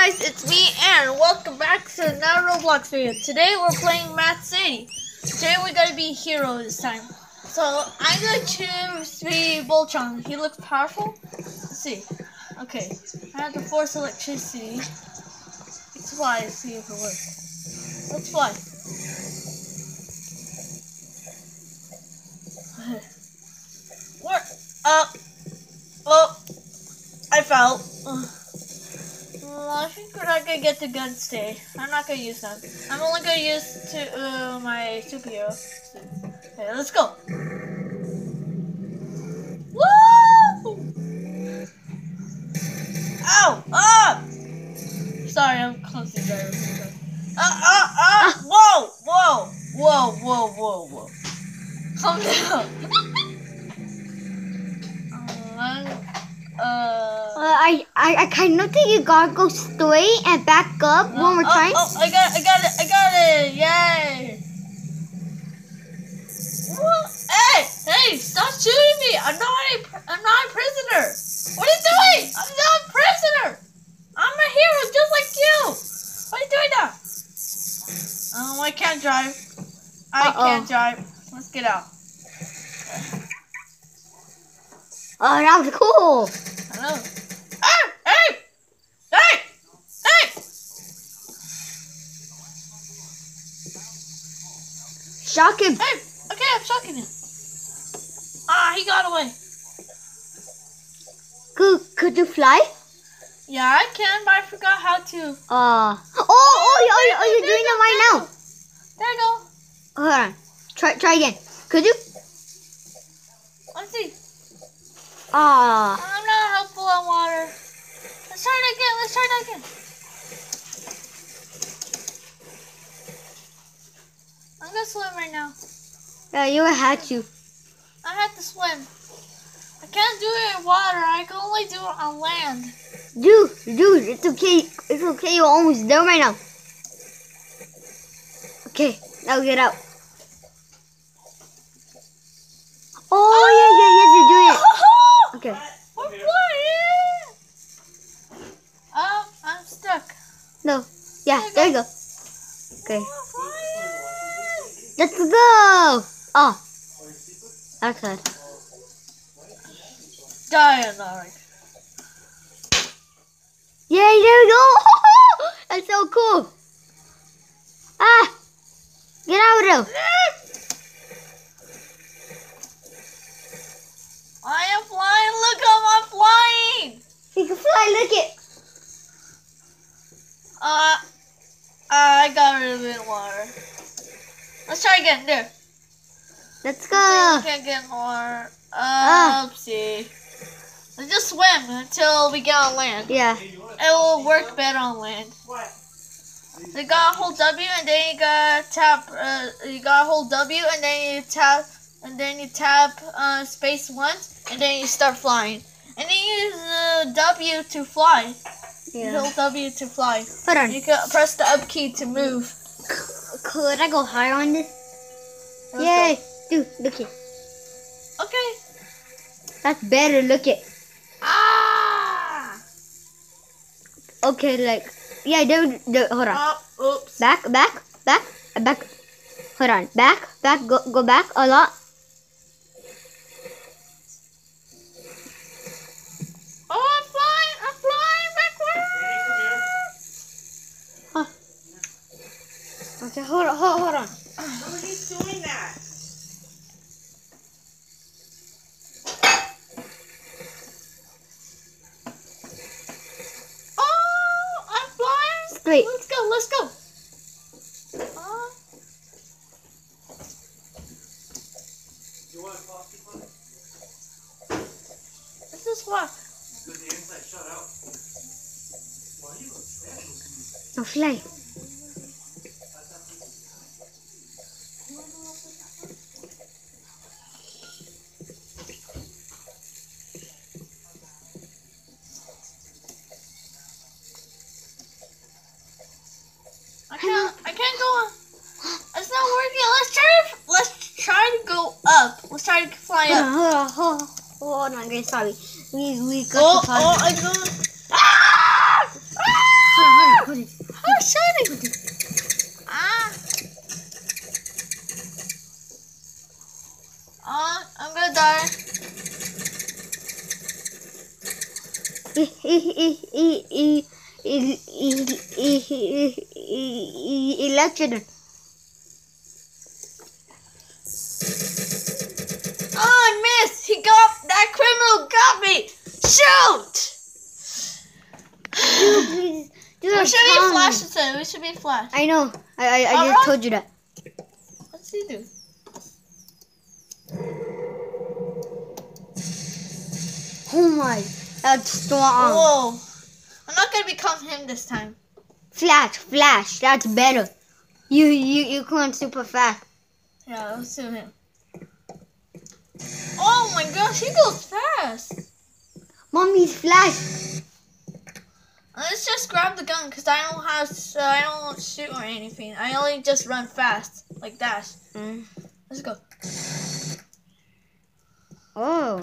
guys, it's me Aaron. Welcome back to another Roblox video. Today we're playing Mad City. Today we're gonna be hero this time. So I'm gonna choose be Voltron. He looks powerful. Let's see. Okay. I have to force electricity. Let's fly and see if it works. Let's fly. What? Uh. Oh. I fell. Ugh. Well, I think we're not gonna get the gun stay. I'm not gonna use them. I'm only gonna use to uh, my superhero. Okay, let's go. I, I, I kind of think you gotta go straight and back up uh, one more oh, time. Oh, I got, I got it, I got it! Yay! What? Hey, hey! Stop shooting me! I'm not a, I'm not a prisoner. What are you doing? I'm not a prisoner. I'm a hero, just like you. What are you doing now? Oh, I can't drive. I Uh-oh. can't drive. Let's get out. Oh, that was cool. Hello. Hey! Hey! Hey! Hey! Shock him. Hey! Okay, I'm shocking him. Ah, he got away. Could, could you fly? Yeah, I can, but I forgot how to. Uh, oh, oh, you- oh, you- oh, you're doing it right now. There you go. Hold on. Try, try again. Could you? Let's see. Ah, I'm not helpful on water. Let's try it again. Let's try it again. I'm gonna swim right now. yeah, you had to. I have to swim. I can't do it in water. I can only do it on land. Dude, dude, it's okay. It's okay. You're almost there right now. Okay, now get out. Oh, yeah, yeah, yes, you're doing it. Oh! Okay. We're flying. Oh, I'm stuck. No. Yeah, there you go. Okay. Oh, Let's go. Oh. Okay. Dynamite. Yay, there we go. That's so cool. Ah. Get out of there. I am flying. Look how I'm flying. You can fly, look it. Uh, I got rid of it in water. Let's try again. There. Let's go. can't get more. Uh, Ah. oopsie. Let's just swim until we get on land. Yeah. It will work better on land. What? You gotta hold W and then you gotta tap. Uh, you gotta hold W and then you tap. And then you tap uh, space once and then you start flying. And then you use uh, W to fly. You Yeah. hold W to fly. Hold on. You can press the up key to move. Could I go higher on this? Let's Yay. Dude, look it. Okay. That's better. Look it. Ah! Okay, like. Yeah, there, there, hold on. Oh, oops. Back, back, back, back. Hold on. Back, back, go, go back a lot. Okay, hold on, hold, hold on. Nobody's doing that. Oh, I'm flying! Straight. Let's go, let's go! Oh, You want to talk to me? let's just walk. Because the inside shut out. Why you look? No, fly. started to fly up. oh, oh, no, I'm sorry. We, we got oh, the Oh, I got ah! ah! Oh, it. oh shiny. Ah. Oh, I'm gonna die. Electric. He got that criminal got me! Shoot! Dude, please. Dude, we I'm should be flash instead. We should be flash. I know. I I, I just Alright. told you that. What's he do? Oh my, that's strong. Whoa! I'm not gonna become him this time. Flash, flash. That's better. You you you can super fast. Yeah, let's do him. Oh my gosh, he goes fast. Mommy's flash. Let's just grab the gun because I don't have uh, I don't shoot or anything. I only just run fast like dash. Mm. Let's go. Oh.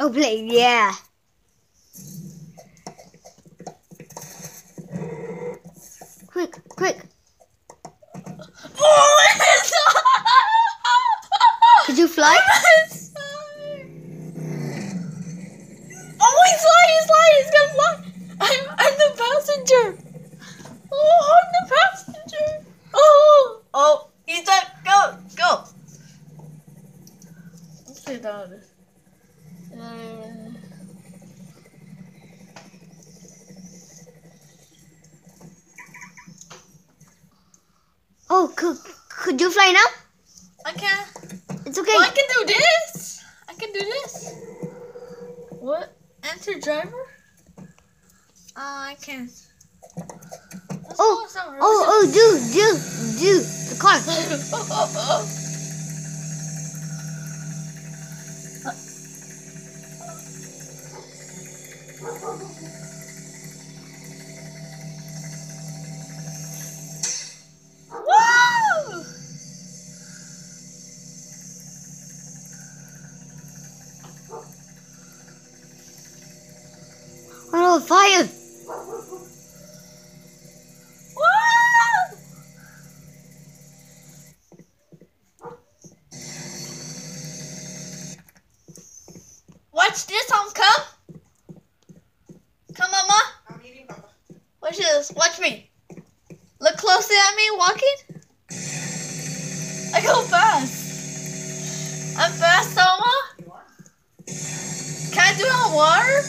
Oh, please! yeah. Quick, quick. Let's get out of this. Uh, Oh, could, could you fly now? I can. It's okay. Well, I can do this. I can do this. What? Enter driver? Uh, I can't. Let's Oh. Oh, oh, do, do, do. The car. fire. Watch this, home come. Come, mama. I'm eating Papa. Watch this. Watch me. Look closely at me walking. I go fast. I'm fast, Mama. You? Can I do it on water?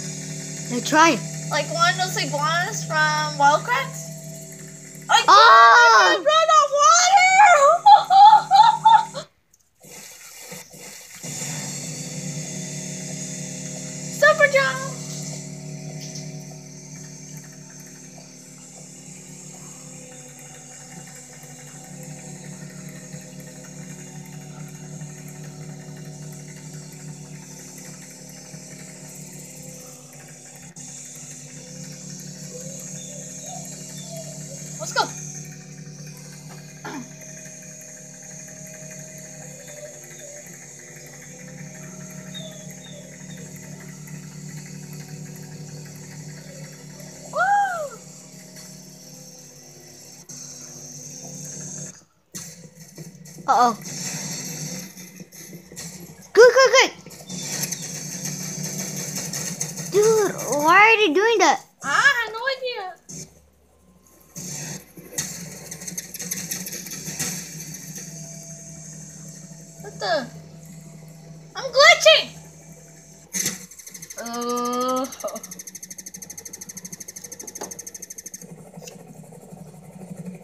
Let's try. Like one of those iguanas from Wildcrafts? I ah! Oh! Uh oh. Good, good, good. Dude, why are they doing that? I have no idea. What the? I'm glitching. Oh, looks glitching.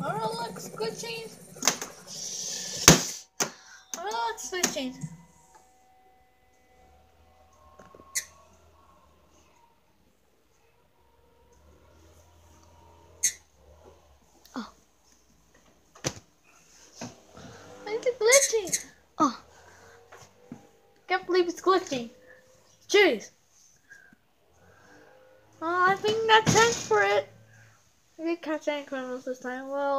Oh, looks glitching. glitching. Oh. Can't believe. Jeez. Oh, I think that's it for it. We didn't catch any criminals this time. Well,